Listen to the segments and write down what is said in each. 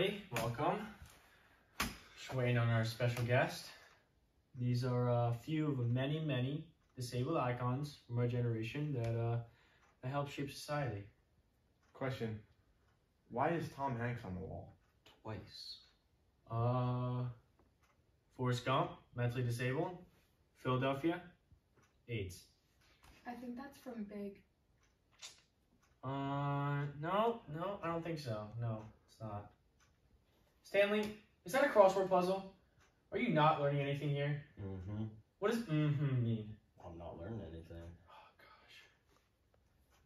everybody. Welcome. Just waiting on our special guest. These are a few of the many, many disabled icons from our generation that uh, that help shape society. Question. Why is Tom Hanks on the wall? Twice. Uh, Forrest Gump, mentally disabled. Philadelphia, AIDS. I think that's from Big. Uh, no, no, I don't think so. No, it's not. Stanley, is that a crossword puzzle? Are you not learning anything here? Mm-hmm. What does mm-hmm mean? I'm not learning anything. Oh gosh.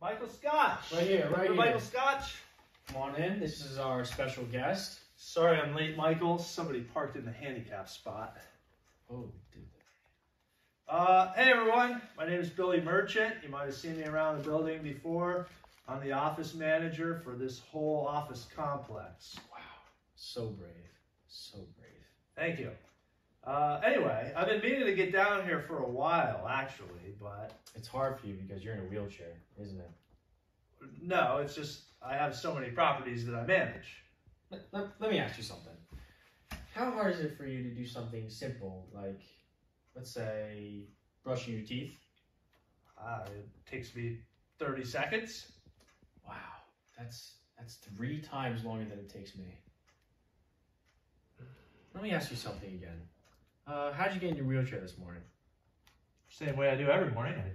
Michael Scotch. Right here, right here. Michael Scotch. Come on in. This is our special guest. Sorry I'm late, Michael. Somebody parked in the handicap spot. Oh, dude. Uh, hey everyone, my name is Billy Merchant. You might have seen me around the building before. I'm the office manager for this whole office complex. So brave. So brave. Thank you. Uh, anyway, I've been meaning to get down here for a while, actually, but It's hard for you because you're in a wheelchair, isn't it? no, it's just I have so many properties that I manage. Let, let, let me ask you something. How hard is it for you to do something simple like, let's say, brushing your teeth? Uh, it takes me 30 seconds. Wow. That's that's three times longer than it takes me. Let me ask you something again. Uh, how'd you get in your wheelchair this morning? Same way I do every morning. I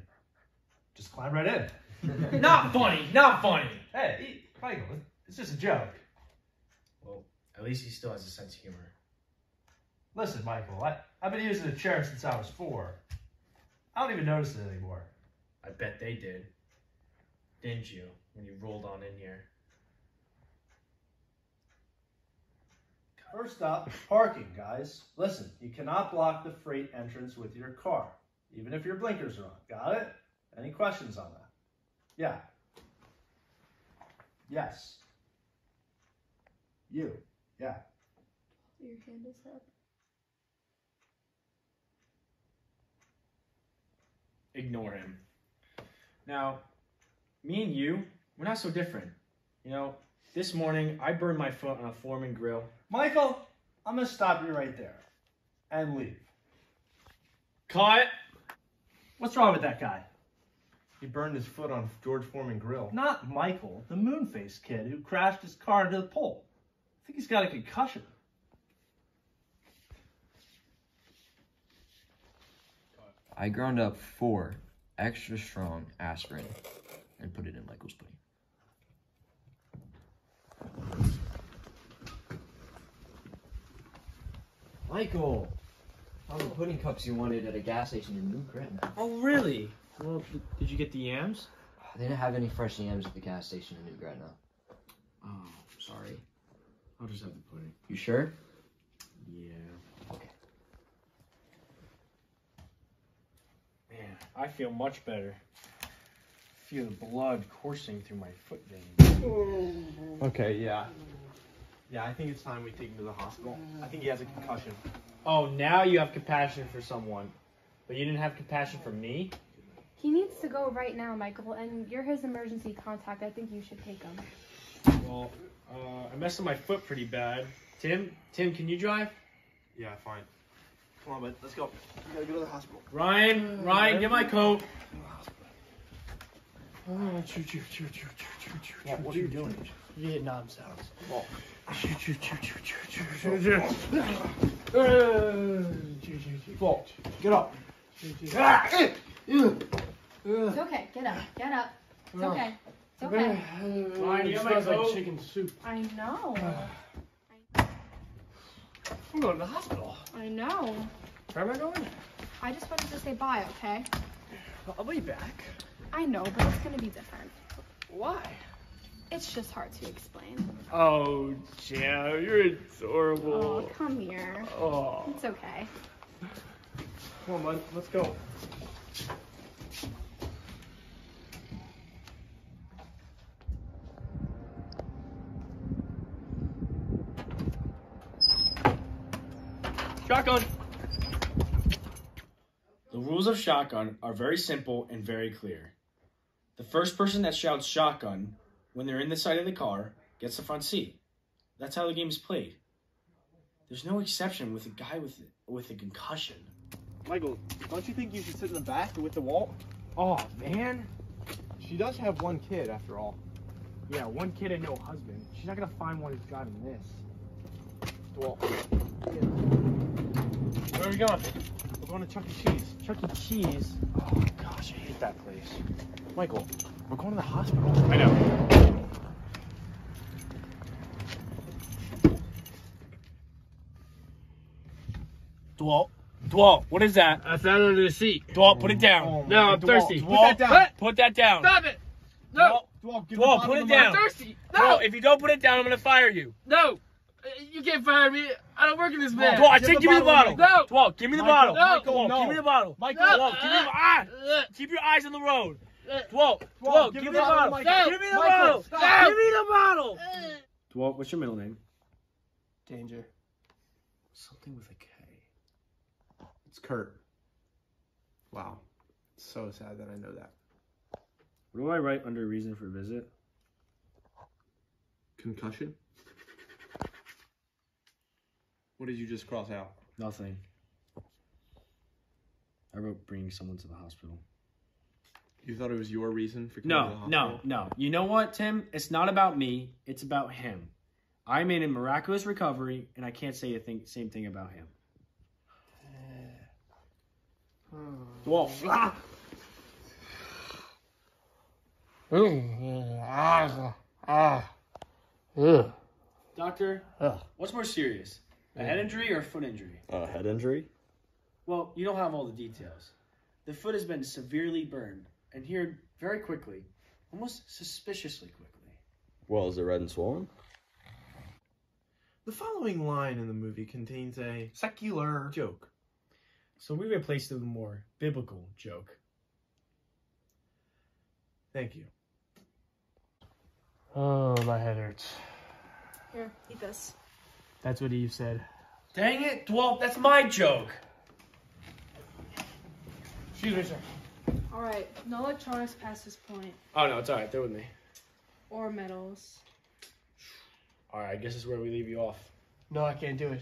just climb right in. not funny. Not funny. Hey, Michael, it's just a joke. Well, at least he still has a sense of humor. Listen, Michael, I, I've been using a chair since I was four. I don't even notice it anymore. I bet they did. Didn't you? When you rolled on in here. First up, parking, guys. Listen, you cannot block the freight entrance with your car, even if your blinkers are on. Got it? Any questions on that? Yeah. Yes. You. Yeah. Your hand is up. Ignore him. Now, me and you, we're not so different. You know, this morning I burned my foot on a Foreman grill. Michael, I'm going to stop you right there and leave. Cut! What's wrong with that guy? He burned his foot on George Foreman grill. Not Michael, the moonface kid who crashed his car into the pole. I think he's got a concussion. I ground up four extra strong aspirin and put it in Michael's pudding. Michael! Found the pudding cups you wanted at a gas station in New Gretna. Oh, really? Well, d- did you get the yams? They didn't have any fresh yams at the gas station in New Gretna. Oh, sorry. I'll just have the pudding. You sure? Yeah. Okay. Man, I feel much better. Feel the blood coursing through my foot veins. Oh. Okay, yeah. Yeah, I think it's time we take him to the hospital. I think he has a concussion. Oh, now you have compassion for someone, but you didn't have compassion for me? He needs to go right now, Michael, and you're his emergency contact. I think you should take him. Well, uh, I messed up my foot pretty bad. Tim, Tim, can you drive? Yeah, fine. Come on, bud. Let's go. We gotta go to the hospital. Ryan, Ryan, get my coat. What, what are you doing? Vietnam sounds. Well, Fault. get up. It's okay. Get up. Get up. It's okay. It's okay. Ryan, you got my coat? chicken soup. I know. I'm going to the hospital. I know. Where am I going? I just wanted to say bye, okay? I'll be back. I know, but it's gonna be different. Why? It's just hard to explain. Oh, Jam, you're adorable. Oh, come here. Oh. It's okay. Come on, bud. Let's go. Shotgun. The rules of shotgun are very simple and very clear. The first person that shouts shotgun when they're in the side of the car gets the front seat. That's how the game is played. There's no exception with a guy with with a concussion. Michael, don't you think you should sit in the back with the wall? Oh man. She does have one kid after all. Yeah, one kid and no husband. She's not gonna find one who's driving this. Well, Where are we going? we're going to Chuck E. Cheese. Chuck E. Cheese. Oh gosh, I hate that place. Michael, we're going to the hospital. I know. Dwalt, Dwalt, what is that? I found under the seat. Dwalt, put it down. Oh, No, I'm Dwalt, thirsty. Dwalt, Put that down. What? Put that down. Stop it! No! Dwalt, give Dwalt, put it down. my- thirsty! No! Dwalt, if you don't put it down, I'm gonna fire you. No! Uh, You can't fire me. I don't work in this man. Dwalt, I said give me the bottle bottle. to Dwalt, give me the bottle. no. No. give me the bottle. Michael, No. Dwalt, give me the ah. Uh, Keep your eyes on the road. Dwalt, Dwalt, Dwalt, give give me the bottle, bottle. Give me the bottle. Give me the bottle. Dwalt, what's your middle name? Danger. Something with a K. It's Kurt. Wow. It's so sad that I know that. What do I write under reason for visit? Concussion? What did you just cross out? Nothing. I wrote bringing someone to the hospital. You thought it was your reason for coming to the No, no, no. You know what, Tim? It's not about me. It's about him. I'm in a miraculous recovery, and I can't say the thing, same thing about him. Dwalt. Ah! Doctor, what's more serious? A head injury or a foot injury? Uh, head injury? Well, you don't have all the details. The foot has been severely burned and here very quickly, almost suspiciously quickly. Well, is it red and swollen? The following line in the movie contains a secular joke. So we replaced it with a more biblical joke. Thank you. Oh, my head hurts. Here, eat this. That's what Eve said. Dang it, Dwalt, that's my joke. Excuse me, sir. Alright, no electronics past this point. Oh no, it's alright, they're with me. Or metals. Alright, I guess this is where we leave you off. No, I can't do it.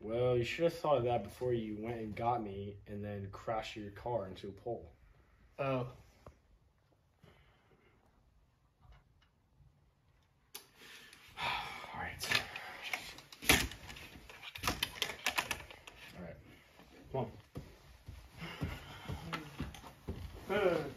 Well, you should have thought of that before you went and got me and then crashed your car into a pole. Oh, Good.